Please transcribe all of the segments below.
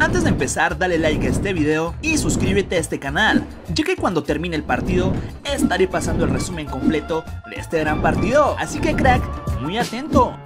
Antes de empezar, dale like a este video y suscríbete a este canal, ya que cuando termine el partido estaré pasando el resumen completo de este gran partido. Así que crack, muy atento.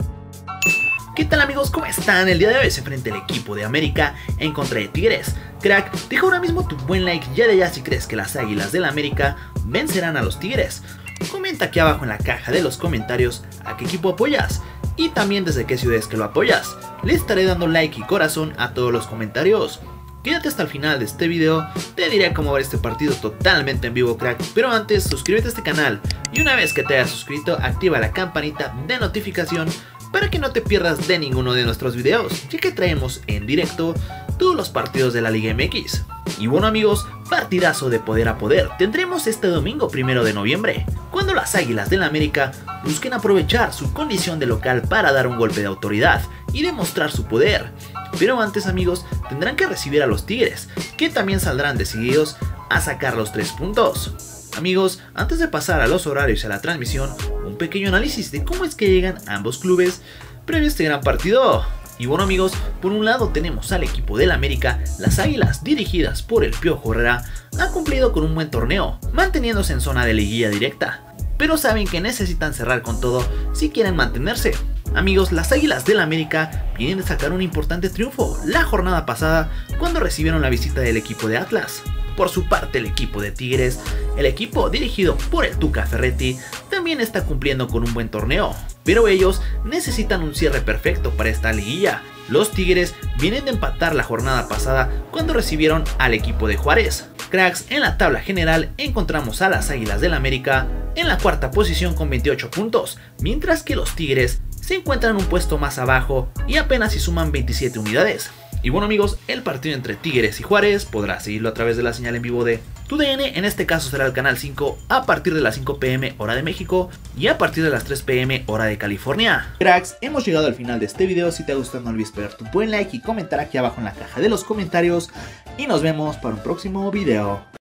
¿Qué tal amigos? ¿Cómo están? El día de hoy se enfrenta el equipo de América en contra de Tigres. Crack, deja ahora mismo tu buen like ya de ya si crees que las Águilas del América vencerán a los Tigres. Comenta aquí abajo en la caja de los comentarios a qué equipo apoyas y también desde qué ciudades que lo apoyas. Le estaré dando like y corazón a todos los comentarios. Quédate hasta el final de este video, te diré cómo ver este partido totalmente en vivo crack, pero antes suscríbete a este canal y una vez que te hayas suscrito activa la campanita de notificación para que no te pierdas de ninguno de nuestros videos, ya que traemos en directo todos los partidos de la Liga MX. Y bueno amigos, partidazo de poder a poder tendremos este domingo primero de noviembre, cuando las Águilas del la América busquen aprovechar su condición de local para dar un golpe de autoridad y demostrar su poder. Pero antes amigos, tendrán que recibir a los Tigres, que también saldrán decididos a sacar los tres puntos. Amigos, antes de pasar a los horarios y a la transmisión, un pequeño análisis de cómo es que llegan ambos clubes previo a este gran partido. Y bueno amigos, por un lado tenemos al equipo del América, las Águilas dirigidas por el Piojo Herrera, ha cumplido con un buen torneo, manteniéndose en zona de liguilla directa. Pero saben que necesitan cerrar con todo si quieren mantenerse. Amigos, las Águilas del América vienen de sacar un importante triunfo la jornada pasada cuando recibieron la visita del equipo de Atlas. Por su parte, el equipo de Tigres, el equipo dirigido por el Tuca Ferretti, también está cumpliendo con un buen torneo, pero ellos necesitan un cierre perfecto para esta liguilla. Los Tigres vienen de empatar la jornada pasada cuando recibieron al equipo de Juárez. Cracks, en la tabla general encontramos a las Águilas del América en la cuarta posición con 28 puntos, mientras que los Tigres se encuentran un puesto más abajo y apenas si suman 27 unidades. Y bueno amigos, el partido entre Tigres y Juárez podrá seguirlo a través de la señal en vivo de TUDN, en este caso será el canal 5 a partir de las 5 pm hora de México y a partir de las 3 pm hora de California. Cracks, hemos llegado al final de este video, si te ha gustado no olvides pegar tu buen like y comentar aquí abajo en la caja de los comentarios y nos vemos para un próximo video.